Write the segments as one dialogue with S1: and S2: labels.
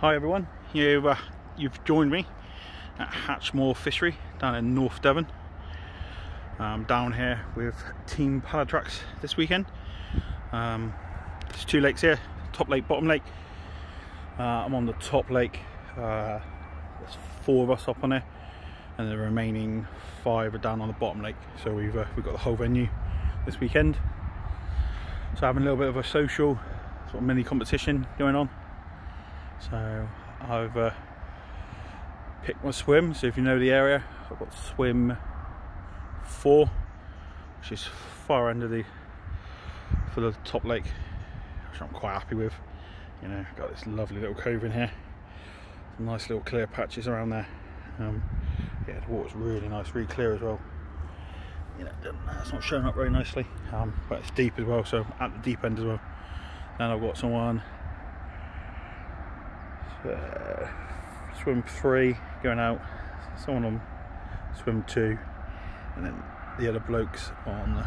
S1: Hi everyone, you, uh, you've joined me at Hacche Moor Fishery down in North Devon. I'm down here with Team Pallatrax this weekend. Um, there's two lakes here, top lake, bottom lake. Uh, I'm on the top lake, uh, there's four of us up on there and the remaining five are down on the bottom lake. So we've, uh, we've got the whole venue this weekend. So having a little bit of a social sort of mini competition going on. So I've uh, picked my swim. So if you know the area, I've got swim four, which is far end of the for the top lake, which I'm quite happy with. You know, got this lovely little cove in here. Some nice little clear patches around there. Um, yeah, the water's really nice, really clear as well. You know, it's not showing up very nicely, um, but it's deep as well, so at the deep end as well. Then I've got someone uh, swim three going out, someone on swim two, and then the other blokes on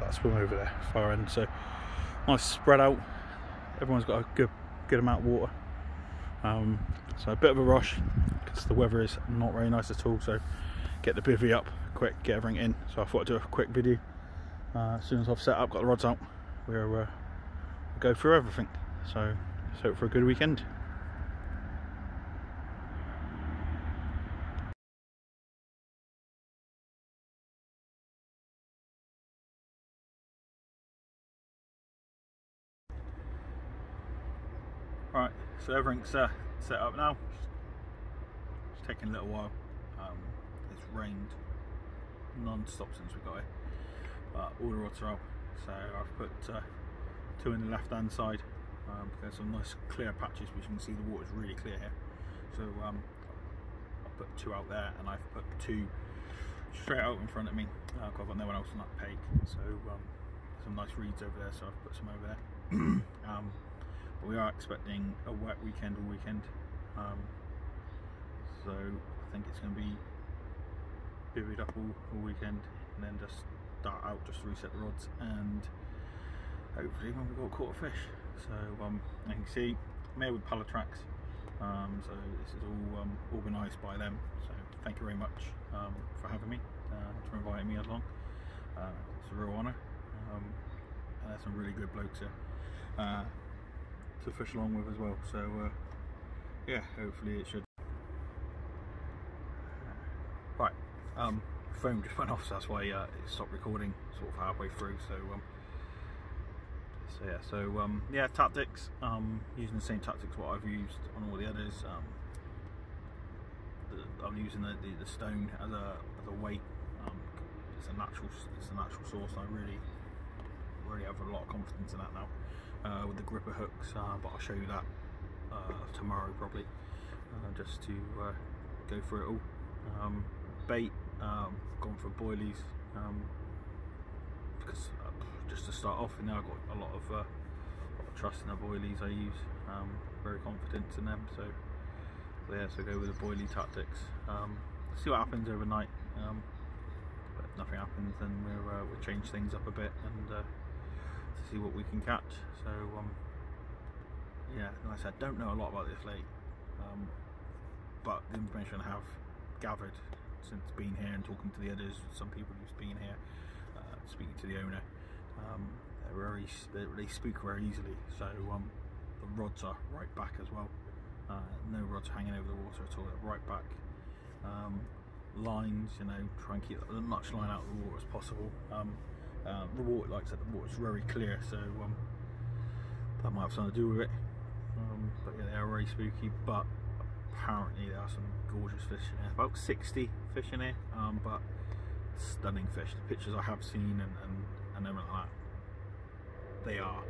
S1: that swim over there, far end. So nice spread out. Everyone's got a good good amount of water. Um, so a bit of a rush because the weather is not very nice at all. So get the bivvy up quick, get everything in. So I thought I'd do a quick video. Uh, as soon as I've set up, got the rods out, we'll uh, go through everything. So let's hope for a good weekend. Right, so everything's uh, set up now. It's taking a little while. Um, it's rained non-stop since we got here, but all the rods are up. So I've put uh, two in the left-hand side. Um, there's some nice clear patches, which you can see the water's really clear here. So um, I've put two out there, and I've put two straight out in front of me. Uh, I've got no one else on that pake, so um, some nice reeds over there. So I've put some over there. But we are expecting a wet weekend all weekend. Um, so I think it's going to be buried up all, all weekend and then just start out just to reset the rods and hopefully when we've got caught a fish. So um, you can see I'm with Pallatrax um, so this is all um, organised by them. So thank you very much um, for having me uh, for inviting me along. Uh, it's a real honour um, and there's some really good blokes here. Uh, to fish along with as well. So uh, yeah, hopefully it should. Right, um, phone just went off, so that's why uh, it stopped recording sort of halfway through. So um, so yeah, so um, yeah, tactics. Um, using the same tactics what I've used on all the others. Um, the, I'm using the, the, the, stone as a as a weight. Um, it's a natural it's a natural source. I really really have a lot of confidence in that now uh, with the gripper hooks, uh, but I'll show you that uh, tomorrow probably, uh, just to uh, go through it all. Um, bait, um, gone for boilies, um, because uh, just to start off, you know, I've got a lot of, lot of trust in the boilies I use, um, very confident in them, so, so, yeah, so go with the boilie tactics. Um, see what happens overnight. Um, but if nothing happens, then we'll, we'll change things up a bit and see what we can catch. So um, yeah, like I said, don't know a lot about this lake, um, but the information I have gathered since being here and talking to the others, some people who've been here, uh, speaking to the owner, um, they're very they, spook very easily. So um, the rods are right back as well. Uh, no rods hanging over the water at all. They're right back. Um, lines, you know, try and keep as much line out of the water as possible. Um, um, the water, like I said, the water's very clear, so um, that might have something to do with it. Um, but yeah, they are very spooky, but apparently there are some gorgeous fish in here. About 60 fish in here, um, but stunning fish. The pictures I have seen and, and, and everything like that, they are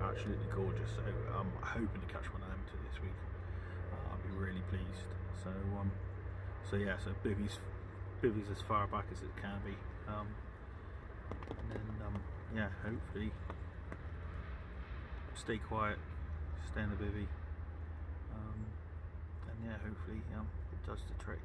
S1: absolutely gorgeous. So I'm hoping to catch one of them too this week. Uh, I'll be really pleased. So um, so yeah, so bivvies, bivvies as far back as it can be. And then um, yeah hopefully stay quiet stay in the bivvy um, and yeah hopefully um, it does the trick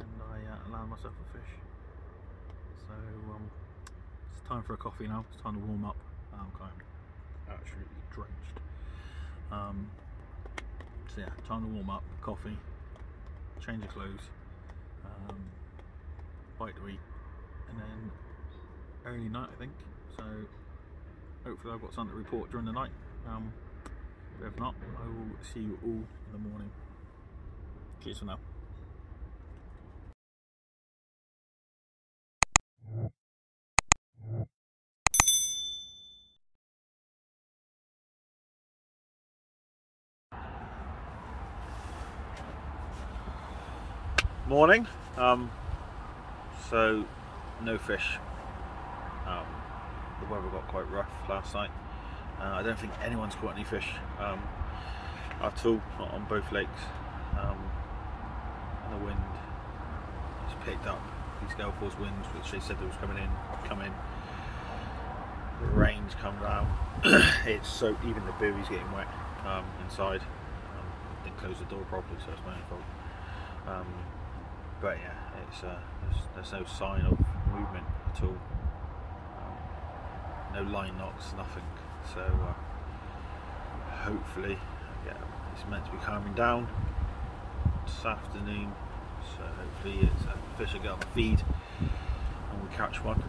S1: and I uh, land myself a fish. So um, it's time for a coffee now. It's time to warm up. I'm kind of absolutely drenched. Um, So yeah, time to warm up, coffee, change of clothes, um, bite to eat, and then early night I think. So hopefully I've got something to report during the night. Um, but if not, I will see you all in the morning. Cheers for now. Morning. Um, so no fish. The weather got quite rough last night. Uh, I don't think anyone's caught any fish um, at all, not on both lakes. Um, and the wind has picked up these gale force winds, which they said they was coming in, come in. The rain's come down. it's so even the buoy's getting wet um, inside. Um, didn't close the door properly, so it's my own fault. Um, but yeah, it's uh, there's, there's, no sign of movement at all. No line knocks, nothing. So uh, hopefully, yeah, it's meant to be calming down this afternoon. So hopefully, it's uh, fish will get on the feed and we catch one.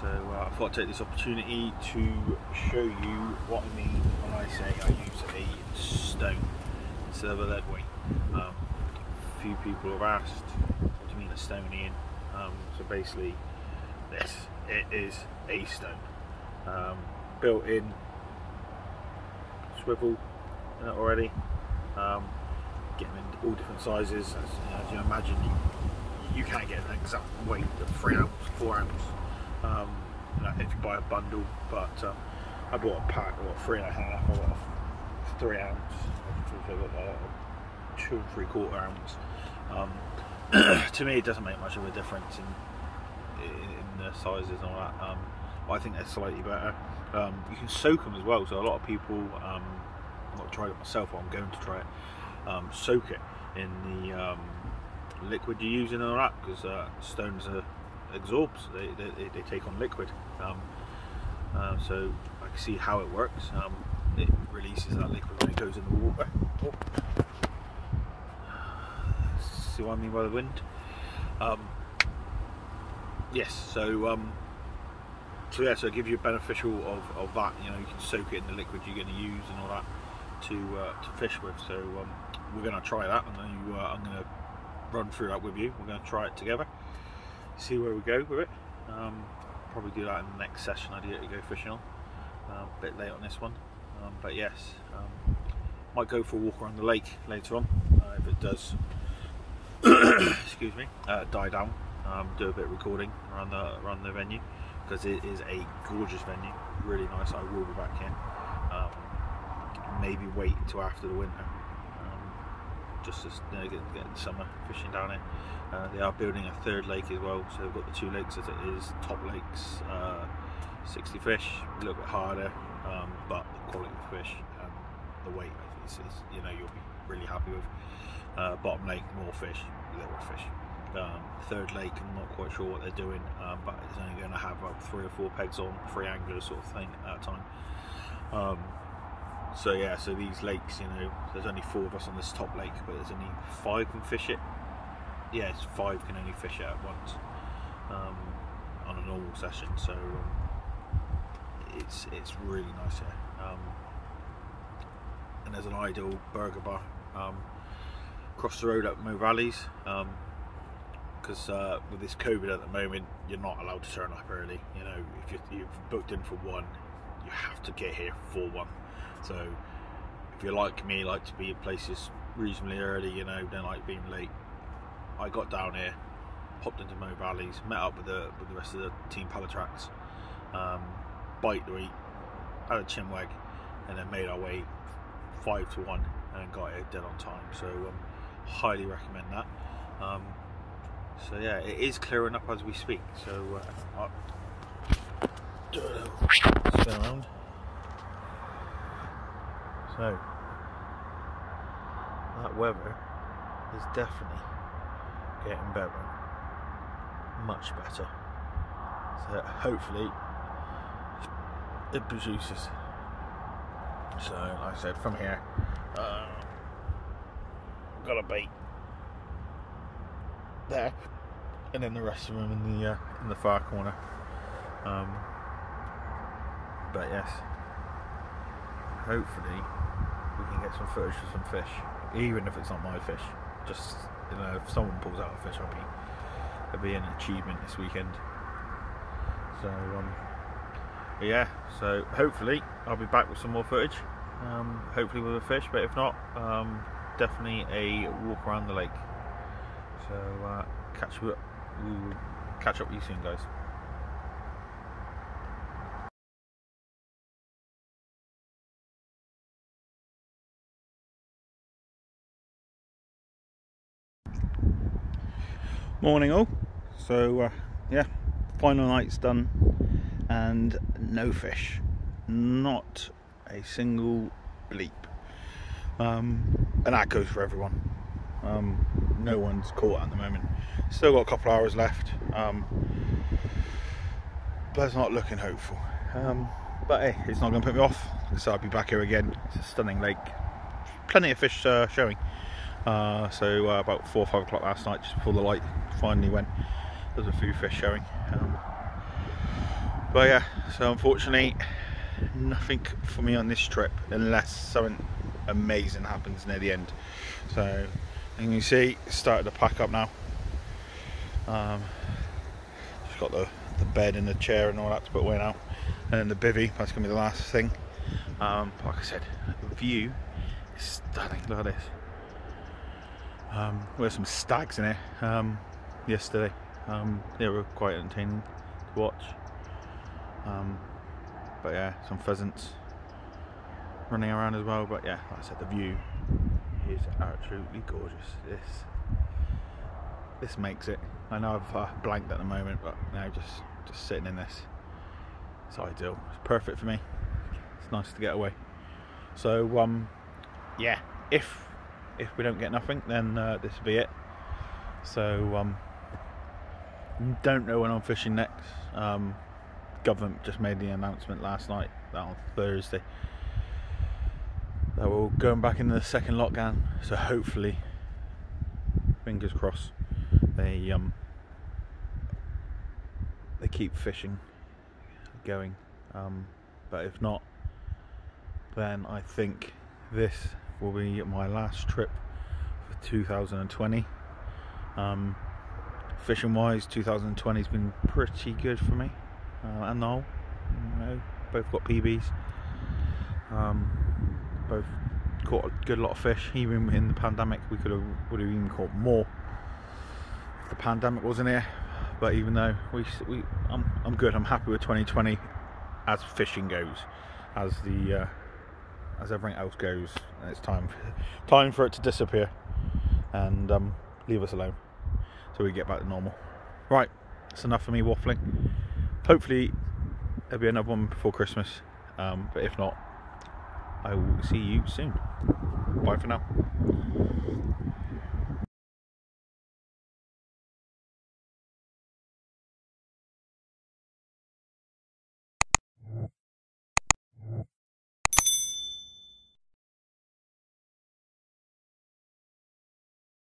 S1: So uh, I thought I'd take this opportunity to show you what I mean when I say I use a stone instead of a lead weight. Um, a few people have asked what do you mean a Stonian. Um, so basically, this it is a stone, um, built in swivel uh, already. Um, get them in all different sizes. As, as you imagine, you, you, can't get an exact weight of three ounce, four ounce. Um, if you buy a bundle, but uh, I bought a pack, of what three and a half, I got three ounce, two and three quarter ounce. Um, to me, it doesn't make much of a difference in, in the sizes and all that. I think they're slightly better. Um, you can soak them as well, so a lot of people, um, I've not tried it myself, but I'm going to try it, um, soak it in the um, liquid you're using and all that, because uh, stones are absorbs, they, they, they, take on liquid. Um, uh, so I can see how it works. Um, it releases that liquid when it goes in the water. Oh see what I mean by the wind. Yes, so so yeah, so it gives you a beneficial of, of that. You know, you can soak it in the liquid you're going to use and all that to uh, to fish with. So um, we're going to try that, and then uh, I'm going to run through that with you. We're going to try it together, see where we go with it. Um, probably do that in the next session I do to go fishing on. Uh, a bit late on this one, um, but yes, um, might go for a walk around the lake later on uh, if it does excuse me, uh, die down, um, do a bit of recording around the around the venue because it is a gorgeous venue, really nice. I will be back in. Um, maybe wait until after the winter, um, just to you know, get, get summer fishing down here. Uh, they are building a third lake as well, so they've got the two lakes as it is. Top lakes, uh, 60 fish, a little bit harder, um, but the quality of fish and the weight is, is, you know you'll be really happy with. Uh, bottom lake, more fish, little fish. Um, third lake, I'm not quite sure what they're doing, um, but it's only going to have about three or four pegs on, three anglers sort of thing at a time. Um, so yeah, so these lakes, you know, there's only four of us on this top lake, but there's only five can fish it. Yes, yeah, five can only fish it at once um, on a normal session. So um, it's it's really nice here. Um, and there's an ideal burger bar um, across the road at Mo Valleys because uh, with this COVID at the moment, you're not allowed to turn up early. You know, if you, you've booked in for one, you have to get here for one. So if you're like me, like to be in places reasonably early, you know, don't like being late. I got down here, popped into Mo Valleys, met up with the with the rest of the team Pallatrax, um, bite to eat, had a chinwag, and then made our way five to one and got here dead on time. So um, highly recommend that. Um, so yeah, it is clearing up as we speak. So uh, spin around. So that weather is definitely getting better, much better. So hopefully it produces. So like I said, from here. Uh, got a bait there, and then the rest of them in the uh, in the far corner. Um, but yes, hopefully we can get some footage of some fish, even if it's not my fish. Just you know, if someone pulls out a fish, I'll be it'll be an achievement this weekend. So um, yeah, so hopefully I'll be back with some more footage. Um, hopefully with a fish, but if not, um, definitely a walk around the lake. So uh, catch up. We'll catch up with you soon, guys. Morning all. So uh, yeah, final night's done and no fish. Not a single bleep. Um, and that goes for everyone. Um, no one's caught at the moment. Still got a couple hours left. Um, but it's not looking hopeful. Um, but hey, it's not going to put me off. So I'll be back here again. It's a stunning lake. Plenty of fish uh, showing. Uh, so uh, about four or five o'clock last night, just before the light finally went, there's a few fish showing. Um, but yeah, so unfortunately, nothing for me on this trip unless something amazing happens near the end. So you can see, started to pack up now. Um, just got the, the bed and the chair and all that to put away now. And then the bivy, that's to be the last thing. Um, like I said, the view is stunning. Look at this. Um, we had some stags in here um, yesterday. Um, they were quite entertaining to watch. Um, but yeah, some pheasants running around as well. But yeah, like I said, the view is absolutely gorgeous. This this makes it. I know I've uh, blanked at the moment, but now just just sitting in this, it's ideal. It's perfect for me. It's nice to get away. So um, yeah, if if we don't get nothing, then uh, this will be it. So um, don't know when I'm fishing next. Um, government just made the announcement last night that on Thursday that we're going back into the second lockdown. So hopefully, fingers crossed, they um they keep fishing going. Um, but if not, then I think this will be my last trip for 2020. Um, fishing wise, 2020 has been pretty good for me uh, and Noel. You know, both got PBs. Um, both caught a good lot of fish. Even in the pandemic, we could have would have even caught more if the pandemic wasn't here. But even though we, we I'm, I'm good. I'm happy with 2020 as fishing goes, as the uh, as everything else goes. And it's time for, time for it to disappear and um, leave us alone, so we get back to normal. Right, that's enough for me waffling. Hopefully, there'll be another one before Christmas. Um, but if not, I will see you soon. Bye for now.